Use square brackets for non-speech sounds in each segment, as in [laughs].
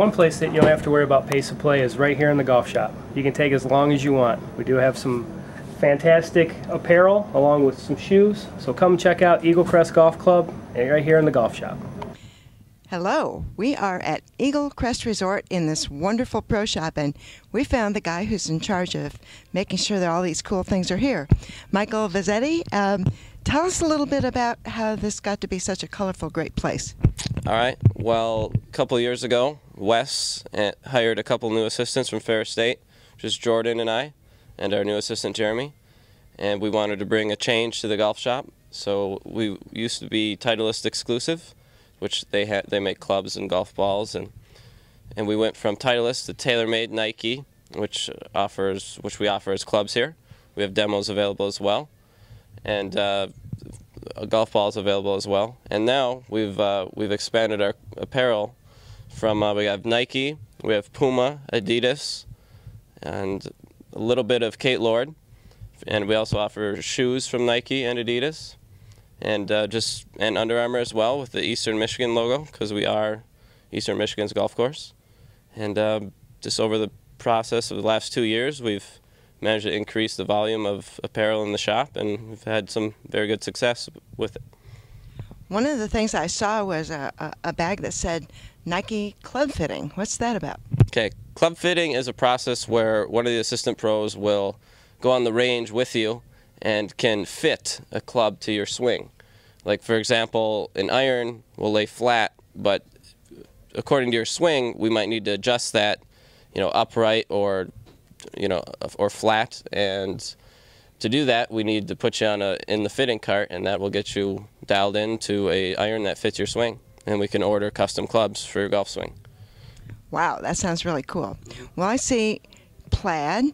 One place that you don't have to worry about pace of play is right here in the golf shop. You can take as long as you want. We do have some fantastic apparel along with some shoes. So come check out Eagle Crest Golf Club right here in the golf shop. Hello, we are at Eagle Crest Resort in this wonderful pro shop, and we found the guy who's in charge of making sure that all these cool things are here. Michael Vazzetti, um, tell us a little bit about how this got to be such a colorful, great place. All right. Well, a couple years ago, Wes eh, hired a couple new assistants from Ferris State, just Jordan and I, and our new assistant Jeremy, and we wanted to bring a change to the golf shop. So we used to be Titleist exclusive which they ha- they make clubs and golf balls, and and we went from Titleist to TaylorMade Nike, which offers which we offer as clubs here. We have demos available as well, and uh, golf balls available as well. And now we've uh, we've expanded our apparel from uh, we have Nike, we have Puma, Adidas, and a little bit of Kate Lord, and we also offer shoes from Nike and Adidas and uh, just and Under Armour as well with the Eastern Michigan logo because we are Eastern Michigan's golf course. And uh, just over the process of the last two years, we've managed to increase the volume of apparel in the shop, and we've had some very good success with it. One of the things I saw was a, a, a bag that said Nike club fitting. What's that about? Okay, club fitting is a process where one of the assistant pros will go on the range with you and can fit a club to your swing. Like for example, an iron will lay flat, but according to your swing, we might need to adjust that, you know, upright or, you know, or flat. And to do that, we need to put you on a in the fitting cart, and that will get you dialed into a iron that fits your swing. And we can order custom clubs for your golf swing. Wow, that sounds really cool. Well, I see plaid.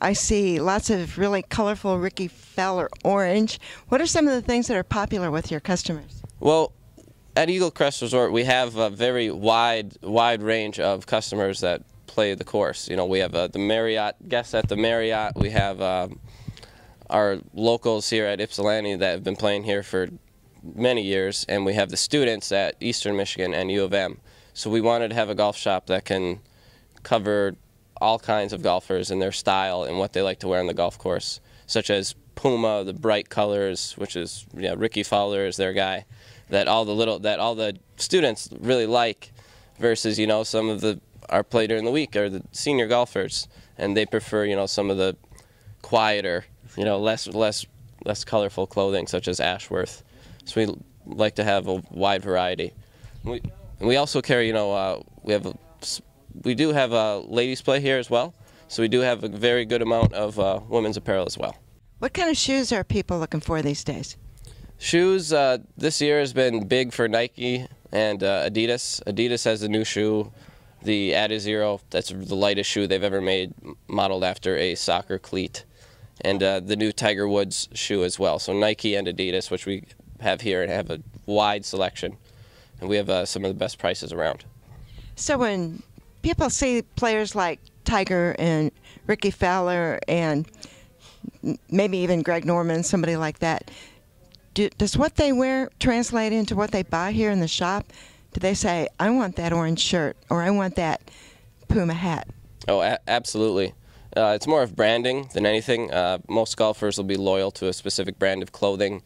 I see lots of really colorful Rickie Fowler orange. What are some of the things that are popular with your customers? Well, at Eagle Crest Resort, we have a very wide, wide range of customers that play the course. You know, we have uh, the Marriott guests at the Marriott. We have um, our locals here at Ypsilanti that have been playing here for many years, and we have the students at Eastern Michigan and U of M. So we wanted to have a golf shop that can cover all kinds of golfers and their style and what they like to wear on the golf course, such as Puma, the bright colors, which is yeah, Rickie Fowler is their guy, that all the little that all the students really like, versus you know some of the our play during the week are the senior golfers, and they prefer you know some of the quieter, you know less less less colorful clothing such as Ashworth. So we like to have a wide variety. We, we also carry you know uh, we have a we do have a ladies play here as well, so we do have a very good amount of uh, women's apparel as well. What kind of shoes are people looking for these days? Shoes uh, this year has been big for Nike and uh, Adidas. Adidas has a new shoe, the Adizero. That's the lightest shoe they've ever made, modeled after a soccer cleat, and uh, the new Tiger Woods shoe as well. So Nike and Adidas, which we have here and have a wide selection, and we have uh, some of the best prices around. So when people see players like Tiger and Rickie Fowler and maybe even Greg Norman, somebody like that. Do, does what they wear translate into what they buy here in the shop? Do they say, I want that orange shirt or I want that Puma hat? Oh, absolutely. Uh, it's more of branding than anything. Uh, most golfers will be loyal to a specific brand of clothing,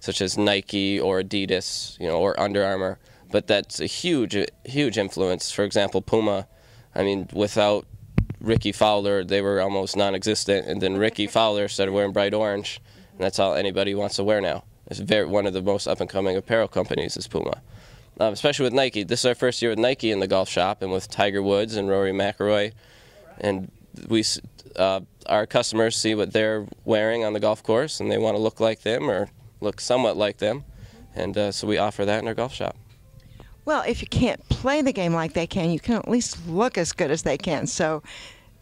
such as Nike or Adidas, you know, or Under Armour. But that's a huge, huge influence. For example, Puma I mean, without Rickie Fowler, they were almost non-existent, and then Rickie [laughs] Fowler started wearing bright orange, and that's all anybody wants to wear now. It's very one of the most up-and-coming apparel companies is Puma, um, especially with Nike. This is our first year with Nike in the golf shop, and with Tiger Woods and Rory McIlroy, and we uh, our customers see what they're wearing on the golf course, and they want to look like them or look somewhat like them, and uh, so we offer that in our golf shop. Well, if you can't play the game like they can, you can at least look as good as they can. So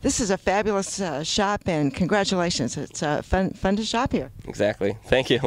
this is a fabulous uh, shop, and congratulations. It's uh, fun, fun to shop here. Exactly. Thank you.